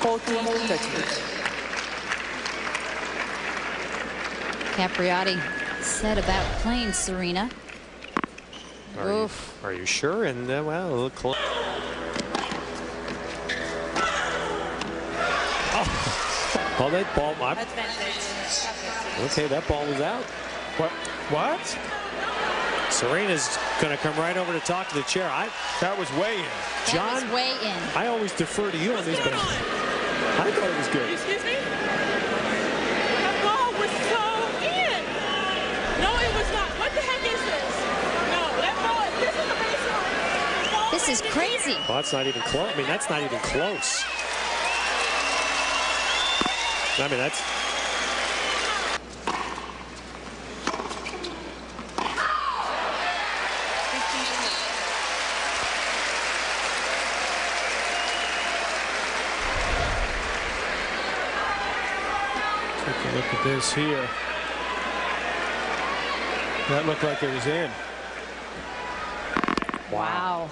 40-38. Capriati said about playing Serena. Are, you, Oof. are you sure? And uh, well, a little close. Oh. well, that ball. I, okay, that ball was out. What? What? Serena's going to come right over to talk to the chair. I, That was way in. That John, was way in. I always defer to you on these, but I thought it was good. Excuse me? The ball was so in. No, it was not. What the heck is this? No, that ball, this is the baseline. This is crazy. Well, that's not even close. I mean, that's not even close. I mean, that's. Take a look at this here. That looked like it was in. Wow.